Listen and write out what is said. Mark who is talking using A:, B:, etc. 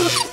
A: Ha ha ha!